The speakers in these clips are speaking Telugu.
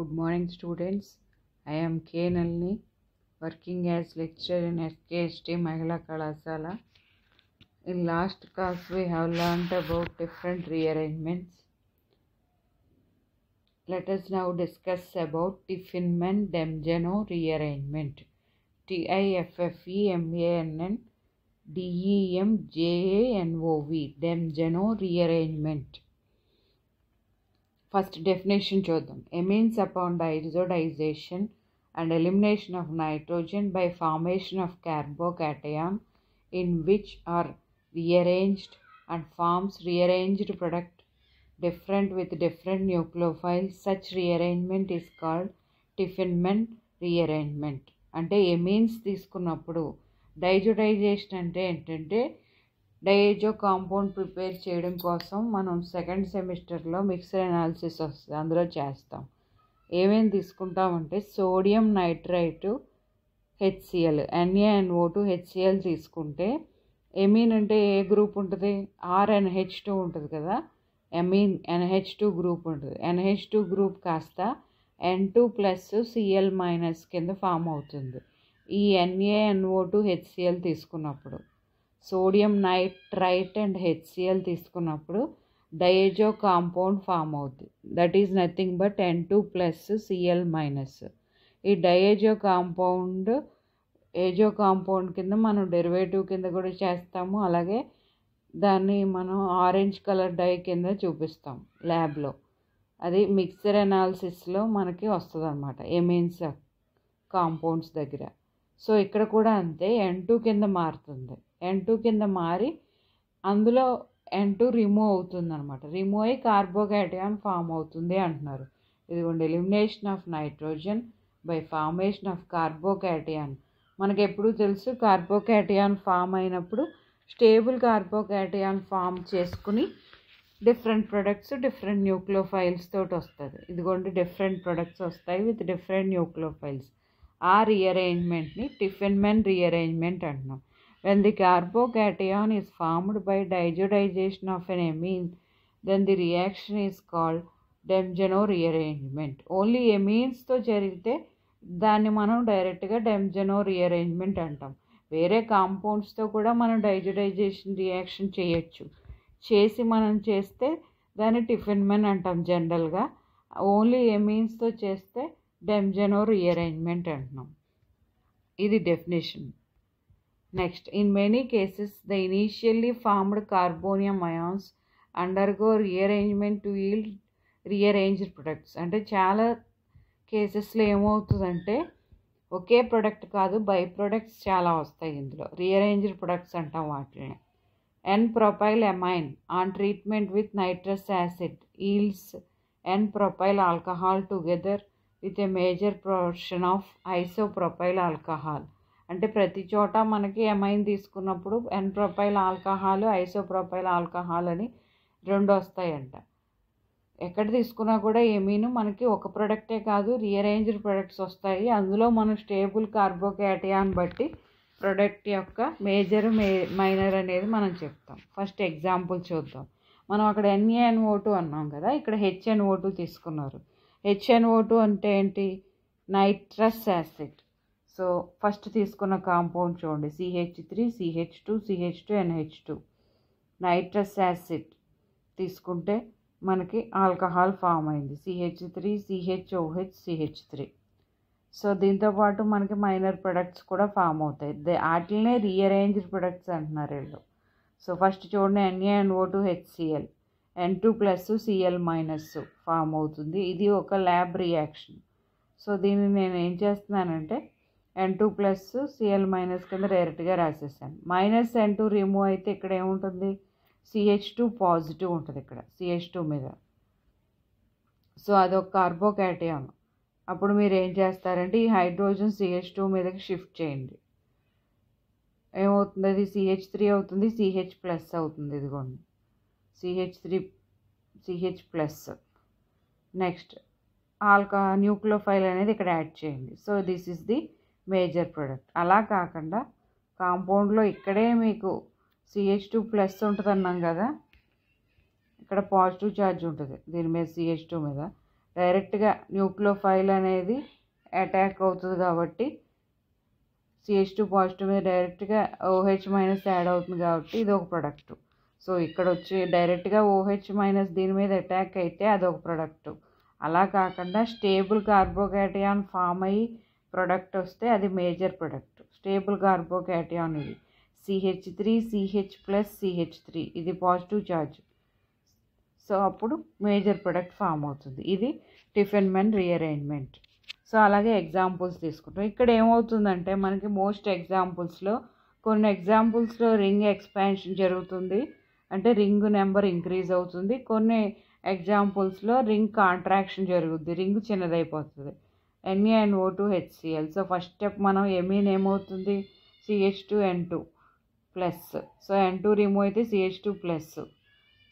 Good morning, students. I am K. Nalini, working as lecturer in SKST Mahila Kalasala. In last class, we have learnt about different rearrangements. Let us now discuss about Tiffin-Man Demjano rearrangement. T I F F E M A N N D E M J A N O V Demjano rearrangement. First definition చూద్దాం. Amines upon diazotization and elimination of nitrogen by formation of carbocation in which are rearranged and forms rearranged product different with different nucleophiles such rearrangement is called Tiffeneau rearrangement అంటే ఎమీన్స్ తీసుకున్నప్పుడు డైజోడైజేషన్ అంటే ఏంటంటే డైజో కాంపౌండ్ ప్రిపేర్ చేయడం కోసం మనం సెకండ్ సెమిస్టర్లో మిక్సర్ అనాలిసిస్ వస్తుంది. అందులో చేస్తాం. ఏమేమి తీసుకుంటామంటే sodium nitrite HCl NaNO two HCl తీసుకుంటే ఎమీన్ అంటే ఏ గ్రూప్ ఉంటుంది? ఆర్ఎన్హెచ్ టూ ఉంటుంది కదా? ఎమీన్ ఎన్హెచ్ టూ గ్రూప్ ఉంటుంది. ఎన్హెచ్ టూ గ్రూప్ కాస్త N two plus Cl minus కింద ఫామ్ అవుతుంది. ఈ ఎన్ఏఎన్ఓ టు హెచ్సిఎల్ తీసుకున్నప్పుడు సోడియం నైట్రైట్ అండ్ హెచ్సిఎల్ తీసుకున్నప్పుడు డయేజో కాంపౌండ్ ఫామ్ అవుతుంది that is nothing but N two plus Cl minus. ఈ డయేజో కాంపౌండ్ ఏజో కాంపౌండ్ కింద మనం డెరివేటివ్ కింద కూడా చేస్తాము. అలాగే దాన్ని మనం ఆరెంజ్ కలర్ డై కింద చూపిస్తాం ల్యాబ్లో. అది మిక్సర్ అనాలిసిస్లో మనకి వస్తుంది అనమాట ఎమీన్స్ కాంపౌండ్స్ దగ్గర. సో ఇక్కడ కూడా అంతే. ఎన్ టూ కింద మారుతుంది. ఎన్ టూ కింద మారి అందులో ఎన్ టూ రిమూవ్ అవుతుంది అనమాట రిమూవ్ అయ్యి కార్బోకేటయాన్ ఫామ్ అవుతుంది అంటున్నారు. ఇదిగోండి elimination of nitrogen by formation of carbocation మనకి ఎప్పుడూ తెలుసు కార్బోకేటయాన్ ఫామ్ అయినప్పుడు స్టేబుల్ కార్బోకేటయాన్ ఫామ్ చేసుకుని డిఫరెంట్ ప్రొడక్ట్స్ డిఫరెంట్ న్యూక్లోఫైల్స్ తోటి వస్తుంది. ఇదిగోండి డిఫరెంట్ ప్రొడక్ట్స్ వస్తాయి విత్ డిఫరెంట్ న్యూక్లోఫైల్స్ ఆ రీఅరేంజ్మెంట్ని టిఫిన్మెన్ రీఅరేంజ్మెంట్ అంటున్నాం. When the carbocation is formed by diazotization of an amine then the reaction is called Demjanov rearrangement only ఎమీన్స్తో జరిగితే దాన్ని మనం డైరెక్ట్గా డెమ్జెనో రీఅరేంజ్మెంట్ అంటాం. వేరే కాంపౌండ్స్తో కూడా మనం డైజోడైజేషన్ రియాక్షన్ చేయొచ్చు. చేసి మనం చేస్తే దాన్ని టిఫిన్మెన్ అంటాం జనరల్గా ఓన్లీ ఎమీన్స్తో చేస్తే డెమ్జెనో రీఅరేంజ్మెంట్ అంటున్నాం. ఇది definition Next, in many cases, the initially formed carbonium ions undergo rearrangement to yield rearranged products. అంటే చాలా కేసెస్లో ఏమవుతుందంటే ఒకే ప్రొడక్ట్ కాదు బై ప్రొడక్ట్స్ చాలా వస్తాయి ఇందులో. రీఅరేంజ్డ్ ప్రొడక్ట్స్ అంటాం వాటిని. N propyl amine on treatment with nitrous acid yields N propyl alcohol together with a major portion of isopropyl alcohol అంటే ప్రతి చోట మనకి ఎమైన్ తీసుకున్నప్పుడు N propyl alcohol isopropyl alcohol అని రెండు వస్తాయంట. ఎక్కడ తీసుకున్నా కూడా ఎమీను మనకి ఒక ప్రొడక్టే కాదు రీఅరేంజ్డ్ ప్రొడక్ట్స్ వస్తాయి. అందులో మనం స్టేబుల్ కార్బోకేటయాన్ బట్టి ప్రొడక్ట్ యొక్క మేజర్ మే మైనర్ అనేది మనం చెప్తాం. ఫస్ట్ ఎగ్జాంపుల్ చూద్దాం. మనం అక్కడ ఎన్ఏఎన్ఓ టూ అన్నాం కదా ఇక్కడ హెచ్ఎన్ఓ టూ తీసుకున్నారు. హెచ్ఎన్ఓ టూ అంటే ఏంటి? నైట్రస్ యాసిడ్ సో ఫస్ట్ తీసుకున్న కాంపౌండ్ చూడండి. CH three CH two CH two NH two nitrous acid తీసుకుంటే మనకి ఆల్కహాల్ ఫామ్ అయింది. CH three CH OH CH three so దీంతోపాటు మనకి మైనర్ ప్రొడక్ట్స్ కూడా ఫామ్ అవుతాయి. వాటినే రీఅరేంజ్డ్ ప్రొడక్ట్స్ అంటున్నారు వీళ్ళు. సో ఫస్ట్ చూడండి NaNO two HCl N two plus Cl minus form అవుతుంది. ఇది ఒక ల్యాబ్ రియాక్షన్. సో దీన్ని నేను ఏం చేస్తున్నానంటే N two plus Cl minus కింద డైరెక్ట్గా రాసేసాను. మైనస్ ఎన్ టూ రిమూవ్ అయితే ఇక్కడ ఏముంటుంది? సిహెచ్ టూ పాజిటివ్ ఉంటుంది ఇక్కడ సిహెచ్ టూ మీద. సో అదొక కార్బోకాటయాన్ అప్పుడు మీరు ఏం చేస్తారంటే ఈ హైడ్రోజన్ సిహెచ్ టూ మీదకి షిఫ్ట్ చేయండి. ఏమవుతుంది? అది సిహెచ్ త్రీ అవుతుంది సిహెచ్ ప్లస్ అవుతుంది ఇదిగోండి. CH three CH plus next Alka nucleophile అనేది ఇక్కడ యాడ్ చేయండి. So this is the major product. అలా కాకుండా కాంపౌండ్లో ఇక్కడే మీకు సిహెచ్ టూ ప్లస్ ఉంటుంది అన్నాం కదా. ఇక్కడ పాజిటివ్ ఛార్జ్ ఉంటుంది. దీని మీద సిహెచ్ టూ మీద. డైరెక్ట్గా న్యూక్లియోఫైల్ అనేది అటాక్ అవుతుంది కాబట్టి సిహెచ్ టూ పాజిటివ్ మీద డైరెక్ట్గా ఓహెచ్ మైనస్ యాడ్ అవుతుంది కాబట్టి ఇది ఒక ప్రొడక్ట్ సో ఇక్కడ వచ్చి డైరెక్ట్గా ఓహెచ్ మైనస్ దీని మీద అటాక్ అయితే అదొక ప్రొడక్ట్ అలా కాకుండా స్టేబుల్ కార్బోకేటయాన్ ఫామ్ అయ్యి ప్రొడక్ట్ వస్తే అది మేజర్ ప్రొడక్ట్. స్టేబుల్ కార్బోకేటయాన్ ఇది. CH three CH plus CH three ఇది పాజిటివ్ ఛార్జ్. సో అప్పుడు మేజర్ ప్రొడక్ట్ ఫామ్ అవుతుంది. ఇది టిఫిన్ మెన్ రీఅరేంజ్మెంట్. సో అలాగే ఎగ్జాంపుల్స్ తీసుకుంటాం. ఇక్కడ ఏమవుతుందంటే మనకి మోస్ట్ ఎగ్జాంపుల్స్లో కొన్ని ఎగ్జాంపుల్స్లో రింగ్ ఎక్స్పాన్షన్ జరుగుతుంది. అంటే రింగ్ నెంబర్ ఇంక్రీజ్ అవుతుంది. కొన్ని ఎగ్జాంపుల్స్లో రింగ్ కాంట్రాక్షన్ జరుగుద్ది. Ring చిన్నదైపోతుంది. NA and O two HCl so first step మనం ఎమీన్ ఏమవుతుంది? CH two N two plus so N two remove అయితే సిహెచ్ టూ ప్లస్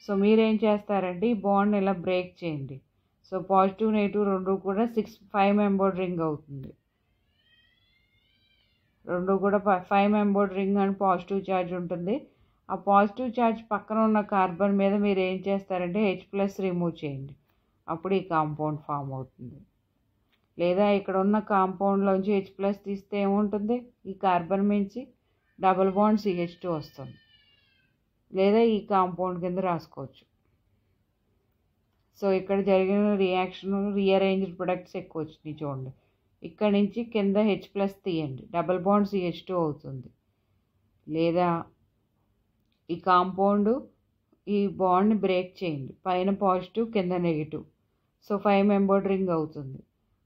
సో మీరేం చేస్తారంటే ఈ బాండ్ ఇలా బ్రేక్ చేయండి. సో పాజిటివ్ నెగిటివ్ రెండు కూడా సిక్స్ ఫైవ్ మెంబర్డ్ రింగ్ అవుతుంది. రెండు కూడా ఫైవ్ మెంబర్డ్ రింగ్ అని పాజిటివ్ ఛార్జ్ ఉంటుంది. ఆ పాజిటివ్ ఛార్జ్ పక్కన ఉన్న కార్బన్ మీద మీరు ఏం చేస్తారంటే హెచ్ ప్లస్ రిమూవ్ చేయండి. అప్పుడు ఈ కాంపౌండ్ ఫామ్ అవుతుంది. లేదా ఇక్కడ ఉన్న కాంపౌండ్లోంచి హెచ్ ప్లస్ తీస్తే ఏముంటుంది? ఈ కార్బన్ మించి డబుల్ బాండ్ సిహెచ్ టూ వస్తుంది. లేదా ఈ కాంపౌండ్ కింద రాసుకోవచ్చు. సో ఇక్కడ జరిగిన రియాక్షన్ రీఅరేంజ్డ్ ప్రొడక్ట్స్ ఎక్కువ వచ్చినాయి చూడండి. ఇక్కడ నుంచి కింద హెచ్ ప్లస్ తీయండి. డబల్ బాండ్ సిహెచ్ టూ అవుతుంది. లేదా ఈ కాంపౌండ్ ఈ బాండ్ని బ్రేక్ చేయండి. పైన పాజిటివ్ కింద negative. So five membered ring అవుతుంది.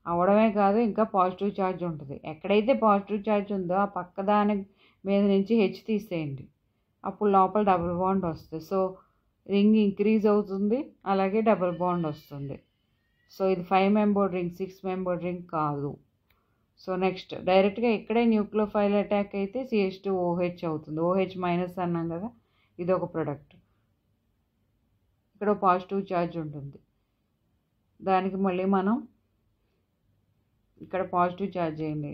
అవడమే కాదు ఇంకా పాజిటివ్ ఛార్జ్ ఉంటుంది. ఎక్కడైతే పాజిటివ్ ఛార్జ్ ఉందో ఆ పక్క దాని మీద నుంచి హెచ్ తీసేయండి. అప్పుడు లోపల డబుల్ బాండ్ వస్తుంది. సో రింగ్ ఇంక్రీజ్ అవుతుంది అలాగే డబుల్ బాండ్ వస్తుంది. సో ఇది five member ring six member ring కాదు. సో నెక్స్ట్ డైరెక్ట్గా ఇక్కడే న్యూక్లియోఫైల్ అటాక్ అయితే సిహెచ్ టూ ఓహెచ్ అవుతుంది. ఓహెచ్ మైనస్ అన్నాం కదా ఇది ఒక ప్రొడక్ట్. ఇక్కడ పాజిటివ్ ఛార్జ్ ఉంటుంది. దానికి మళ్ళీ మనం ఇక్కడ పాజిటివ్ ఛార్జ్ చేయండి.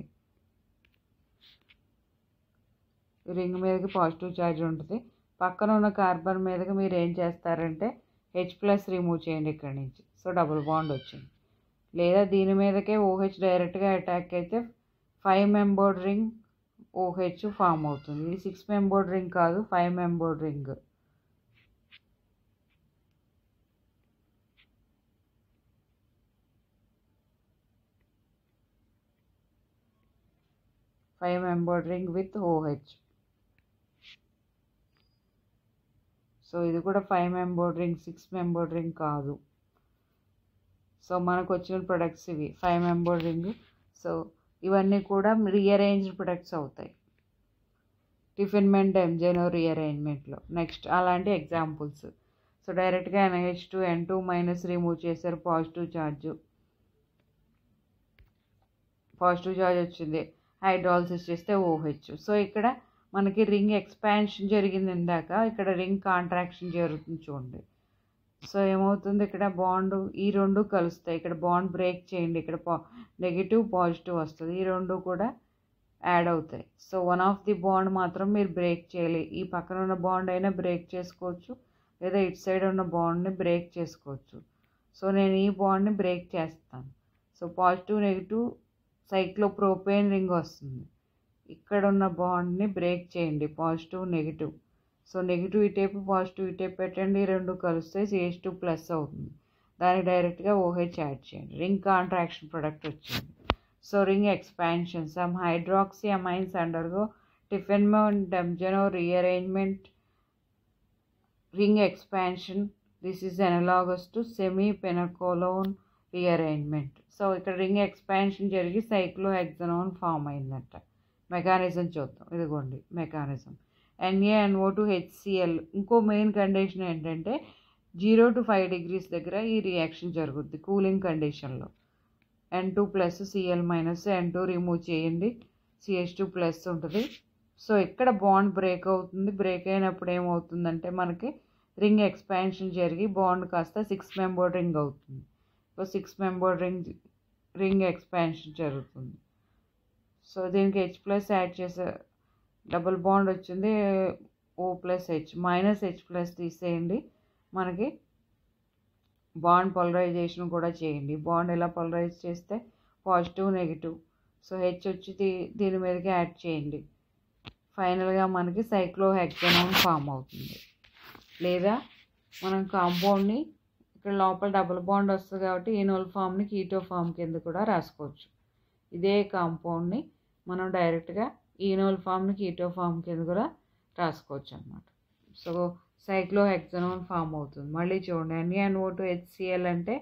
రింగ్ మీదకి పాజిటివ్ ఛార్జ్ ఉంటుంది. పక్కన ఉన్న కార్బన్ మీదకి మీరు ఏం చేస్తారంటే హెచ్ ప్లస్ రిమూవ్ చేయండి ఇక్కడ నుంచి. సో డబుల్ బాండ్ వచ్చింది. లేదా దీని మీదకే ఓహెచ్ డైరెక్ట్గా అటాక్ అయితే five membered ring OH form అవుతుంది. ఇది సిక్స్ మెంబర్డ్ రింగ్ కాదు five membered ring five membered with OH. So ఇది కూడా ఫైవ్ మెంబర్డ్ సిక్స్ మెంబర్డ్ కాదు. సో మనకు వచ్చిన ప్రొడక్ట్స్ ఇవి ఫైవ్ మెంబర్డ్ సో ఇవన్నీ కూడా రీఅరేంజ్డ్ ప్రొడక్ట్స్ అవుతాయి. టిఫిన్ మెంట్ రీఅరేంజ్మెంట్లో. నెక్స్ట్ అలాంటి ఎగ్జాంపుల్స్. సో డైరెక్ట్గా NH two N two minus remove చేశారు పాజిటివ్ ఛార్జ్. పాజిటివ్ ఛార్జ్ వచ్చింది. హైడ్రాలసిస్ చేస్తే ఓహెచ్. సో ఇక్కడ మనకి రింగ్ ఎక్స్పాన్షన్ జరిగింది ఇందాక. ఇక్కడ రింగ్ కాంట్రాక్షన్ జరుగుతుంది చూడండి. సో ఏమవుతుంది? ఇక్కడ బాండ్ ఈ రెండు కలుస్తాయి. ఇక్కడ బాండ్ బ్రేక్ చేయండి. ఇక్కడ పా నెగిటివ్ పాజిటివ్ వస్తుంది. ఈ రెండు కూడా యాడ్ అవుతాయి. So one of the bond మాత్రం మీరు బ్రేక్ చేయాలి. ఈ పక్కన ఉన్న బాండ్ అయినా బ్రేక్ చేసుకోవచ్చు. లేదా ఇటు సైడ్ ఉన్న బాండ్ని బ్రేక్ చేసుకోవచ్చు. సో నేను ఈ బాండ్ని బ్రేక్ చేస్తాను. So positive negative cyclopropane ring వస్తుంది. ఇక్కడ ఉన్న బాండ్ని బ్రేక్ చేయండి. Positive negative. సో నెగిటివ్ ఇటేపు పాజిటివ్ ఇటేపు పెట్టండి. రెండు కలిస్తే సిహెచ్ టూ ప్లస్ అవుతుంది. దాన్ని డైరెక్ట్గా ఓహెచ్ యాడ్ చేయండి. రింగ్ కాంట్రాక్షన్ ప్రొడక్ట్ వచ్చింది. So ring expansion. Some hydroxy amines undergo Tiffeneau Demjanov rearrangement ring expansion. This is analogous to semi pinacolone rearrangement so ఇక్కడ రింగ్ ఎక్స్పాన్షన్ జరిగి సైక్లో హెక్సనోన్ ఫామ్ అయిందంట. మెకానిజం చూద్దాం. ఇదిగోండి mechanism NA and O two HCl ఇంకో మెయిన్ కండిషన్ ఏంటంటే జీరో టు ఫైవ్ డిగ్రీస్ దగ్గర ఈ రియాక్షన్ జరుగుద్ది కూలింగ్ కండిషన్లో N two plus Cl minus N two remove చేయండి. సిహెచ్ టూ ప్లస్ ఉంటుంది. సో ఇక్కడ బాండ్ బ్రేక్ అవుతుంది. బ్రేక్ అయినప్పుడు ఏమవుతుందంటే మనకి రింగ్ ఎక్స్పాన్షన్ జరిగి బాండ్ కాస్త సిక్స్ మెంబర్ రింగ్ అవుతుంది. So six member ring ring expansion జరుగుతుంది. సో దీనికి హెచ్ ప్లస్ యాడ్ చేసే డబుల్ బాండ్ వచ్చింది. O plus H minus H plus తీసేయండి. మనకి బాండ్ పోలరైజేషన్ కూడా చేయండి. బాండ్ ఎలా పోలరైజ్ చేస్తే పాజిటివ్ నెగిటివ్ సో హెచ్ వచ్చి దీ- దీని మీదకి యాడ్ చేయండి. ఫైనల్గా మనకి సైక్లోహెక్సనోన్ ఫామ్ అవుతుంది. లేదా మనం కాంపౌండ్ని ఇక్కడ లోపల డబుల్ బాండ్ వస్తుంది కాబట్టి ఈనోల్ ఫామ్ని కీటో ఫామ్ కింద కూడా రాసుకోవచ్చు. ఇదే కాంపౌండ్ని మనం డైరెక్ట్గా ఈనోల్ ఫామ్ని కీటో ఫామ్ కింద కూడా రాసుకోవచ్చు అనమాట సో సైక్లోహెక్సనోన్ ఫామ్ అవుతుంది. మళ్ళీ చూడండి N A N O two HCl అంటే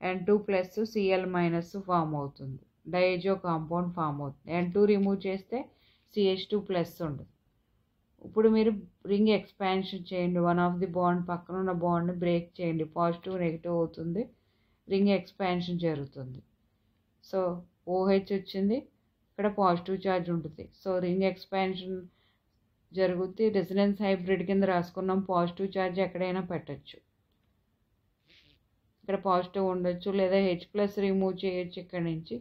N two plus Cl minus form అవుతుంది. డైజో కాంపౌండ్ ఫామ్ అవుతుంది. ఎన్ టూ రిమూవ్ చేస్తే సిహెచ్ టూ ప్లస్ ఉండదు. ఇప్పుడు మీరు రింగ్ ఎక్స్పాన్షన్ చేయండి. వన్ ఆఫ్ ది బాండ్ పక్కన ఉన్న బాండ్ని బ్రేక్ చేయండి. పాజిటివ్ నెగిటివ్ అవుతుంది. రింగ్ ఎక్స్పాన్షన్ జరుగుతుంది. సో ఓహెచ్ వచ్చింది. ఇక్కడ పాజిటివ్ ఛార్జ్ ఉంటుంది. సో రింగ్ ఎక్స్పాన్షన్ జరుగుతుంది రెసిడెన్స్ హైబ్రిడ్ కింద రాసుకున్నాం. పాజిటివ్ ఛార్జ్ ఎక్కడైనా పెట్టచ్చు. ఇక్కడ పాజిటివ్ ఉండొచ్చు. లేదా హెచ్ ప్లస్ రిమూవ్ చేయొచ్చు ఇక్కడ నుంచి.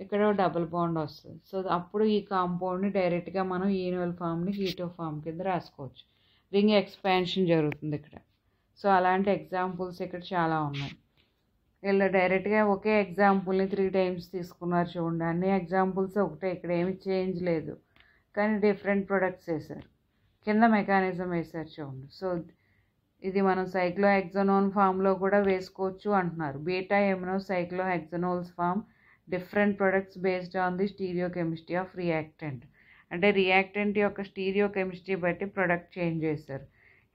ఇక్కడ డబుల్ బాండ్ వస్తుంది. సో అప్పుడు ఈ కాంపౌండ్ని డైరెక్ట్గా మనం ఈనువల్ ఫామ్ని కీటో ఫామ్ కింద రాసుకోవచ్చు. రింగ్ ఎక్స్పాన్షన్ జరుగుతుంది ఇక్కడ. సో అలాంటి ఎగ్జాంపుల్స్ ఇక్కడ చాలా ఉన్నాయి. వీళ్ళు డైరెక్ట్గా ఒకే ఎగ్జాంపుల్ని త్రీ టైమ్స్ తీసుకున్నారు చూడండి. అన్ని ఎగ్జాంపుల్స్ ఒకటే. ఇక్కడ ఏమి చేంజ్ లేదు. కానీ డిఫరెంట్ ప్రొడక్ట్స్ వేశారు. కింద మెకానిజం వేశారు చూడండి. సో ఇది మనం సైక్లో ఎగ్జనోన్ ఫామ్లో కూడా వేసుకోవచ్చు అంటున్నారు. Beta amino cyclohexanols form different products based on the stereochemistry of reactant. అంటే రియాక్టెంట్ యొక్క స్టీరియో కెమిస్ట్రీ బట్టి ప్రొడక్ట్ చేంజ్ చేశారు.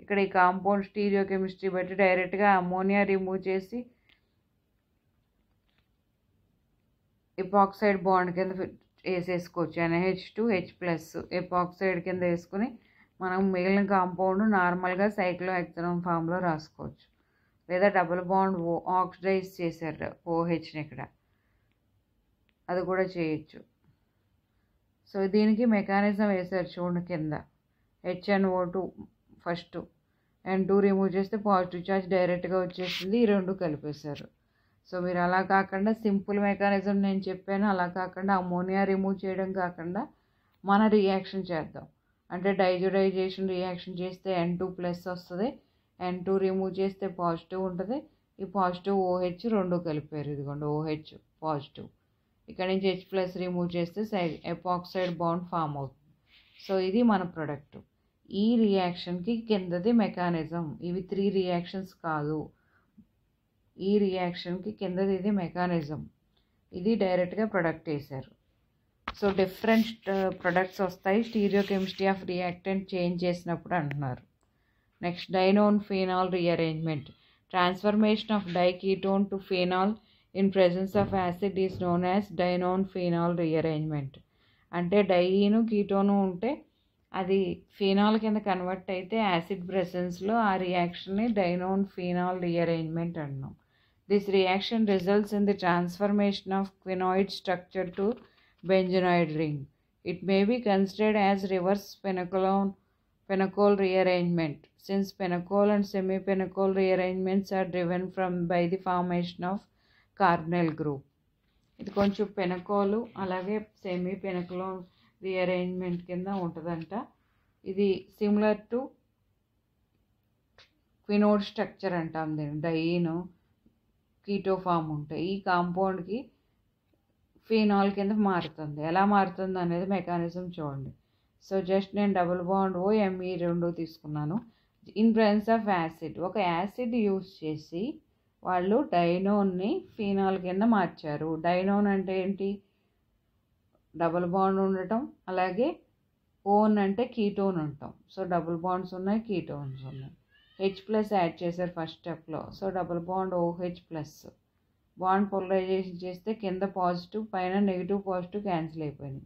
ఇక్కడ ఈ కాంపౌండ్ స్టీరియో కెమిస్ట్రీ బట్టి డైరెక్ట్గా అమోనియా రిమూవ్ చేసి ఎపాక్సైడ్ బాండ్ కింద వేసేసుకోవచ్చు. NH two H plus epoxide కింద వేసుకుని మనం మిగిలిన కాంపౌండ్ నార్మల్గా సైక్లో ఎక్సనం ఫామ్లో రాసుకోవచ్చు. లేదా డబుల్ బాండ్ ఓ ఆక్సిడైజ్ చేశారు ఓహెచ్ని ఇక్కడ. అది కూడా చేయొచ్చు. సో దీనికి మెకానిజం వేశారు చూడండి కింద. H and O two first and two remove చేస్తే పాజిటివ్ ఛార్జ్ డైరెక్ట్గా వచ్చేసింది. ఈ రెండు కలిపేశారు. సో మీరు అలా కాకుండా సింపుల్ మెకానిజం నేను చెప్పాను. అలా కాకుండా అమోనియా రిమూవ్ చేయడం కాకుండా మన రియాక్షన్ చేద్దాం. అంటే డైజోడైజేషన్ రియాక్షన్ చేస్తే ఎన్ టూ ప్లస్ వస్తుంది. ఎన్ టూ రిమూవ్ చేస్తే పాజిటివ్ ఉంటుంది. ఈ పాజిటివ్ ఓహెచ్ రెండు కలిపారు. ఇదిగోండి ఓహెచ్ పాజిటివ్ ఇక్కడ నుంచి హెచ్ ప్లస్ రిమూవ్ చేస్తే సై ఎపాక్సైడ్ బాండ్ ఫామ్ అవుతుంది. సో ఇది మన ప్రొడక్ట్ ఈ రియాక్షన్కి కిందది మెకానిజం ఇవి త్రీ రియాక్షన్స్ కాదు. ఈ రియాక్షన్కి కిందది ఇది మెకానిజం ఇది డైరెక్ట్గా ప్రొడక్ట్ వేశారు సో డిఫరెంట్ ప్రొడక్ట్స్ వస్తాయి. Stereo chemistry of reactant change చేసినప్పుడు అంటున్నారు. Next dienone phenol rearrangement transformation of diketone to phenol in presence of acid is known as dienone phenol rearrangement అంటే డైను కీటోను ఉంటే అది ఫీనాల్ కింద కన్వర్ట్ అయితే యాసిడ్ ప్రెసెన్స్లో ఆ రియాక్షన్ని డైనోన్ ఫీనాల్ రీఅరేంజ్మెంట్ అంటున్నాం this reaction results in the transformation of quinonoid structure to benzenoid ring it may be considered as reverse pinacolone penacol rearrangement. Since penacol and semi-penacol rearrangements are driven from by the formation of carbonyl group. ఇది కొంచెం పెనకోలు అలాగే సెమీ పెనకలో రీఅరేంజ్మెంట్ కింద ఉంటుందంట. ఇది సిమిలర్ టు క్వినోడ్ స్ట్రక్చర్ అంటాం దీన్ని డైను కీటో ఫామ్ ఉంటాయి. ఈ కాంపౌండ్కి ఫీనాల్ కింద మారుతుంది. ఎలా మారుతుంది అనేది మెకానిజం చూడండి. సో జస్ట్ నేను డబుల్ బాండ్ ఓ ఎంఈ రెండు తీసుకున్నాను. ఇన్ ప్రెన్స్ ఆఫ్ యాసిడ్ ఒక యాసిడ్ యూస్ చేసి వాళ్ళు డైనోన్ని ఫీనాల్ కింద మార్చారు. డైనోన్ అంటే ఏంటి? డబుల్ బాండ్ ఉండటం అలాగే ఓన్ అంటే కీటోన్ ఉంటాం సో డబుల్ బాండ్స్ ఉన్నాయి కీటోన్స్ ఉన్నాయి. హెచ్ ప్లస్ యాడ్ చేశారు ఫస్ట్ స్టెప్లో. So double bond OH plus. Bond polarisation చేస్తే కింద పాజిటివ్ పైన నెగిటివ్ పాజిటివ్ క్యాన్సిల్ అయిపోయింది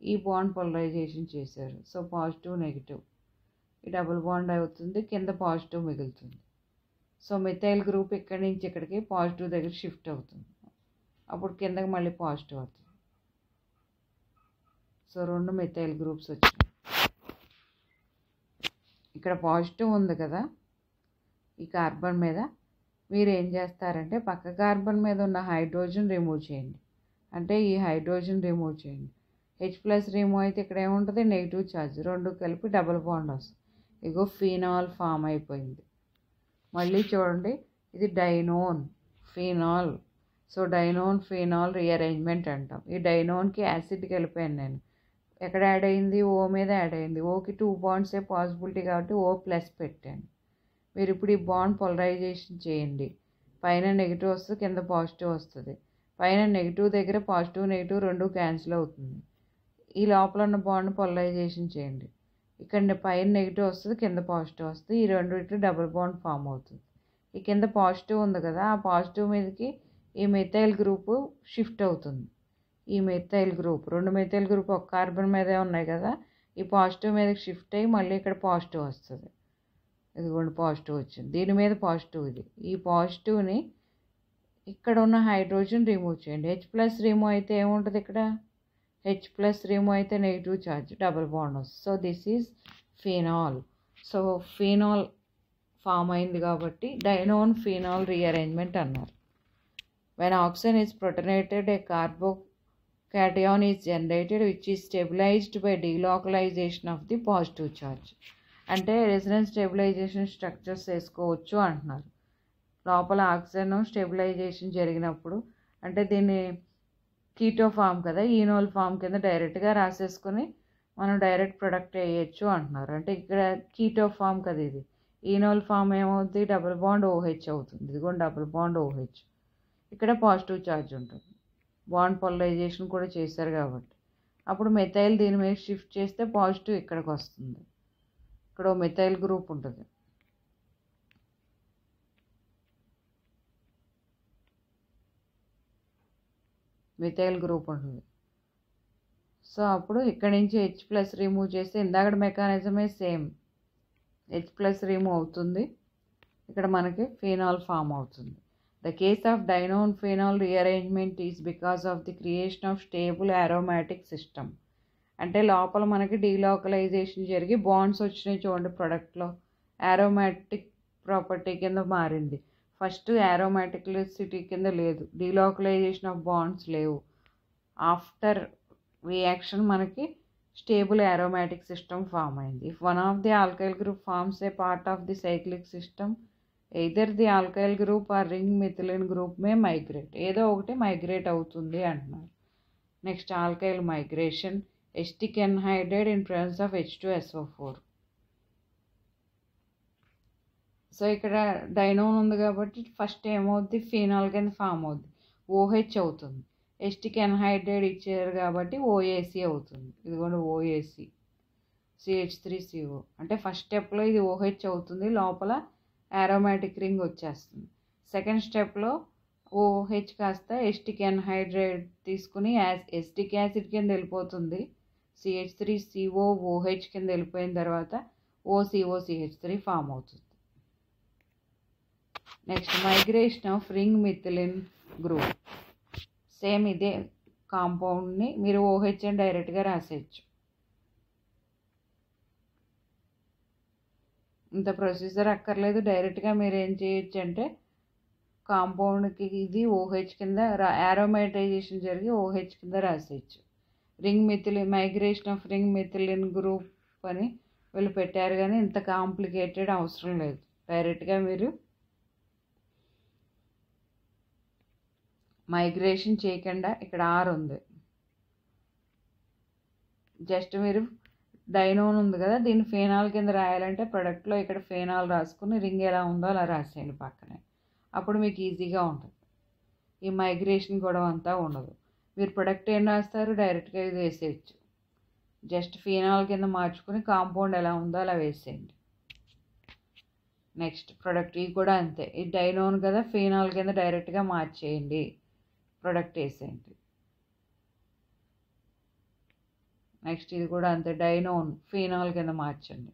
ఈ బాండ్ పోలరైజేషన్ చేశారు. So positive negative. ఈ డబుల్ బాండ్ అవుతుంది కింద పాజిటివ్ మిగులుతుంది. సో మిథైల్ గ్రూప్ ఇక్కడి నుంచి ఇక్కడికి పాజిటివ్ దగ్గర షిఫ్ట్ అవుతుంది. అప్పుడు కిందకి మళ్ళీ పాజిటివ్ అవుతుంది. సో రెండు మిథైల్ గ్రూప్స్ వచ్చినాయి. ఇక్కడ పాజిటివ్ ఉంది కదా ఈ కార్బన్ మీద మీరు ఏం చేస్తారంటే పక్క కార్బన్ మీద ఉన్న హైడ్రోజన్ రిమూవ్ చేయండి. అంటే ఈ హైడ్రోజన్ రిమూవ్ చేయండి. హెచ్ ప్లస్ రిమూవ్ అయితే ఇక్కడ ఏముంటుంది? నెగిటివ్ ఛార్జ్ రెండు కలిపి డబుల్ బాండ్ వస్తుంది. ఇగో ఫీనాల్ ఫామ్ అయిపోయింది. మళ్ళీ చూడండి. ఇది dienone phenol. So dienone phenol rearrangement అంటాం. ఈ డైనోన్కి యాసిడ్కి వెళ్ళిపోయాను నేను. ఎక్కడ యాడ్ అయింది? ఓ మీద యాడ్ అయింది. ఓకి టూ బాండ్సే పాసిబిలిటీ కాబట్టి ఓ ప్లస్ పెట్టాను. మీరు ఇప్పుడు ఈ బాండ్ పోలరైజేషన్ చేయండి. పైన నెగిటివ్ వస్తుంది కింద పాజిటివ్ వస్తుంది. పైన నెగిటివ్ దగ్గర పాజిటివ్ నెగిటివ్ రెండు క్యాన్సిల్ అవుతుంది. ఈ లోపల ఉన్న బాండ్ పోలరైజేషన్ చేయండి. ఇక్కడ పైన నెగిటివ్ వస్తుంది కింద పాజిటివ్ వస్తుంది. ఈ రెండు ఇటు డబుల్ బాండ్ ఫామ్ అవుతుంది. ఈ కింద పాజిటివ్ ఉంది కదా ఆ పాజిటివ్ మీదకి ఈ మెథైల్ గ్రూపు షిఫ్ట్ అవుతుంది. ఈ మెథైల్ గ్రూప్ రెండు మెథైల్ గ్రూప్ ఒక కార్బన్ మీదే ఉన్నాయి కదా ఈ పాజిటివ్ మీదకి షిఫ్ట్ అయ్యి మళ్ళీ ఇక్కడ పాజిటివ్ వస్తుంది. ఇదిగోండి పాజిటివ్ వచ్చింది. దీని మీద పాజిటివ్ ఇది. ఈ పాజిటివ్ని ఇక్కడ ఉన్న హైడ్రోజన్ రిమూవ్ చేయండి. హెచ్ ప్లస్ రిమూవ్ అయితే ఏముంటుంది ఇక్కడ? హెచ్ ప్లస్ రిమూవ్ అయితే నెగిటివ్ ఛార్జ్ డబుల్ బాండ్ వస్తుంది so this is phenol so phenol form అయింది కాబట్టి డైనోన్ ఫీనాల్ రీఅరేంజ్మెంట్ అన్నారు. When oxygen is protonated a carbocation is generated which is stabilized by delocalization of the positive charge అంటే రెసిడెన్స్ స్టెబిలైజేషన్ స్ట్రక్చర్స్ వేసుకోవచ్చు అంటున్నారు. లోపల ఆక్సిజన్ స్టెబిలైజేషన్ జరిగినప్పుడు అంటే దీన్ని కీటో ఫామ్ కదా ఈనోల్ ఫామ్ కింద డైరెక్ట్గా రాసేసుకొని మనం డైరెక్ట్ ప్రొడక్ట్ వేయచ్చు అంటున్నారు. అంటే ఇక్కడ కీటో ఫామ్ కదా ఇది. ఈనోల్ ఫామ్ ఏమవుతుంది డబుల్ బాండ్ ఓహెచ్ అవుతుంది. ఇది కూడా డబుల్ బాండ్ ఓహెచ్. ఇక్కడ పాజిటివ్ ఛార్జ్ ఉంటుంది. బాండ్ పొలరైజేషన్ కూడా చేశారు కాబట్టి. అప్పుడు మెథైల్ దీని మీద షిఫ్ట్ చేస్తే పాజిటివ్ ఇక్కడికి వస్తుంది. ఇక్కడ ఓ మెథైల్ గ్రూప్ ఉంటుంది. మిథైల్ గ్రూప్ ఉంటుంది. సో అప్పుడు ఇక్కడ నుంచి హెచ్ ప్లస్ రిమూవ్ చేస్తే ఇందాక మెకానిజమే సేమ్ హెచ్ ప్లస్ రిమూవ్ అవుతుంది. ఇక్కడ మనకి ఫీనాల్ ఫామ్ అవుతుంది. The case of dienone phenol rearrangement is because of the creation of stable aromatic system అంటే లోపల మనకి డీలోకలైజేషన్ జరిగి బాండ్స్ వచ్చినాయి చూడండి ప్రోడక్ట్లో ఆరోమాటిక్ ప్రాపర్టీ కింద మారింది. ఫస్ట్ యారోమాటిక్లిసిటీ కింద లేదు. డీలోకలైజేషన్ ఆఫ్ బాండ్స్ లేవు. ఆఫ్టర్ రియాక్షన్ మనకి స్టేబుల్ యారోమాటిక్ సిస్టమ్ ఫామ్ అయింది. If one of the alkyl group forms a part of the cyclic system either the alkyl group or ring methylene group may migrate ఏదో ఒకటి మైగ్రేట్ అవుతుంది అంటున్నారు. Next alkyl migration acetic anhydride in presence of H two SO four so ఇక్కడ డైనోన్ ఉంది కాబట్టి ఫస్ట్ ఏమవుద్ది? ఫీనాల్ కింద ఫామ్ అవుద్ది. ఓహెచ్ అవుతుంది. ఎస్టిక్ ఎన్హైడ్రేట్ ఇచ్చారు కాబట్టి ఓఏసీ అవుతుంది. ఇదిగోండి ఓఏసీ. సిహెచ్ త్రీ సిఓ అంటే ఫస్ట్ స్టెప్లో ఇది ఓహెచ్ అవుతుంది. లోపల యారోమాటిక్ రింగ్ వచ్చేస్తుంది. సెకండ్ స్టెప్లో ఓహెచ్ కాస్త ఎస్టిక్ ఎన్హైడ్రేట్ తీసుకుని యాస్ ఎస్టిక్ యాసిడ్ కింద వెళ్ళిపోతుంది. సిహెచ్ త్రీ సిఓ ఓహెచ్ కింద వెళ్ళిపోయిన తర్వాత ఓసిఓ సిహెచ్ త్రీ ఫామ్ అవుతుంది. Next migration of ring methylene group same ఇదే కాంపౌండ్ని మీరు ఓహెచ్ అని డైరెక్ట్గా రాసేయచ్చు. ఇంత ప్రొసీజర్ అక్కర్లేదు డైరెక్ట్గా మీరు ఏం చేయొచ్చు అంటే కాంపౌండ్కి ఇది ఓహెచ్ కింద యారోమైటైజేషన్ జరిగి ఓహెచ్ కింద రాసేయచ్చు. Ring methylene migration of ring methylene group అని వీళ్ళు పెట్టారు కానీ ఇంత కాంప్లికేటెడ్ అవసరం లేదు. డైరెక్ట్గా మీరు మైగ్రేషన్ చేయకుండా ఇక్కడ ఆర్ ఉంది. జస్ట్ మీరు డైనోన్ ఉంది కదా దీన్ని ఫేనాల్ కింద రాయాలంటే ప్రొడక్ట్లో ఇక్కడ ఫేనాల్ రాసుకుని రింగ్ ఎలా ఉందో అలా రాసేయండి పక్కనే. అప్పుడు మీకు ఈజీగా ఉంటుంది. ఈ మైగ్రేషన్ గొడవ అంతా ఉండదు. మీరు ప్రొడక్ట్ ఏం రాస్తారు? డైరెక్ట్గా ఇది వేసేయచ్చు. జస్ట్ ఫీనాల్ కింద మార్చుకుని కాంపౌండ్ ఎలా ఉందో అలా వేసేయండి. నెక్స్ట్ ప్రొడక్ట్ ఇది కూడా అంతే. ఇది డైనోన్ కదా ఫీనాల్ కింద డైరెక్ట్గా మార్చేయండి. ప్రొడక్ట్ వేసేయండి. నెక్స్ట్ ఇది కూడా అంతే డైనోన్ ఫీనాల్ కింద మార్చండి.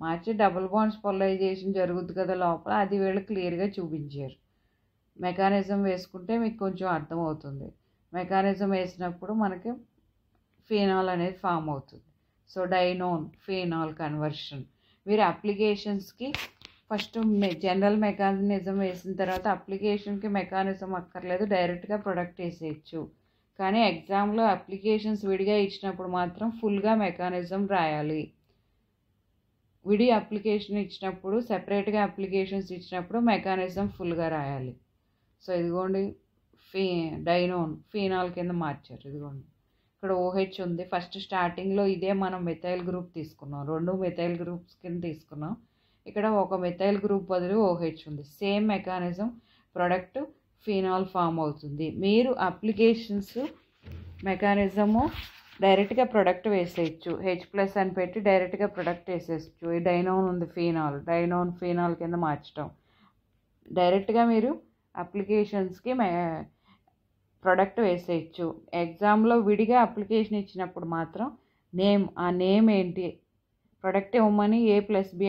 మార్చి డబుల్ బాండ్స్ పొలరైజేషన్ జరుగుద్ది కదా లోపల అది వీళ్ళు క్లియర్గా చూపించారు. మెకానిజం వేసుకుంటే మీకు కొంచెం అర్థమవుతుంది. మెకానిజం వేసినప్పుడు మనకి ఫీనాల్ అనేది ఫామ్ అవుతుంది. So dienone phenol conversion. మీరు అప్లికేషన్స్కి ఫస్ట్ జనరల్ మెకానిజం వేసిన తర్వాత అప్లికేషన్కి మెకానిజం అక్కర్లేదు డైరెక్ట్గా ప్రొడక్ట్ వేసేయచ్చు. కానీ ఎగ్జామ్లో అప్లికేషన్స్ విడిగా ఇచ్చినప్పుడు మాత్రం ఫుల్గా మెకానిజం రాయాలి. విడి అప్లికేషన్ ఇచ్చినప్పుడు సెపరేట్గా అప్లికేషన్స్ ఇచ్చినప్పుడు మెకానిజం ఫుల్గా రాయాలి. సో ఇదిగోండి ఫీ డైనోన్ ఫీనాల్ కింద మార్చారు ఇదిగోండి. ఇక్కడ ఓహెచ్ ఉంది. ఫస్ట్ స్టార్టింగ్లో ఇదే మనం మెథైల్ గ్రూప్ తీసుకున్నాం. రెండు మెథైల్ గ్రూప్స్ కింద తీసుకున్నాం. ఇక్కడ ఒక మెథైల్ గ్రూప్ బదులు ఓహెచ్ ఉంది. Same mechanism product phenol form అవుతుంది. మీరు అప్లికేషన్స్ మెకానిజము డైరెక్ట్గా ప్రొడక్ట్ వేసేయచ్చు. హెచ్ ప్లస్ అని పెట్టి డైరెక్ట్గా ప్రొడక్ట్ వేసేయచ్చు. ఈ డైనోన్ ఉంది ఫీనాల్ డైనోన్ ఫీనాల్ కింద మార్చడం డైరెక్ట్గా మీరు అప్లికేషన్స్కి ప్రొడక్ట్ వేసేయచ్చు. ఎగ్జామ్లో విడిగా అప్లికేషన్ ఇచ్చినప్పుడు మాత్రం నేమ్ ఆ నేమ్ ఏంటి? ప్రొడక్ట్ ఇవ్వమని ఏ ప్లస్ బి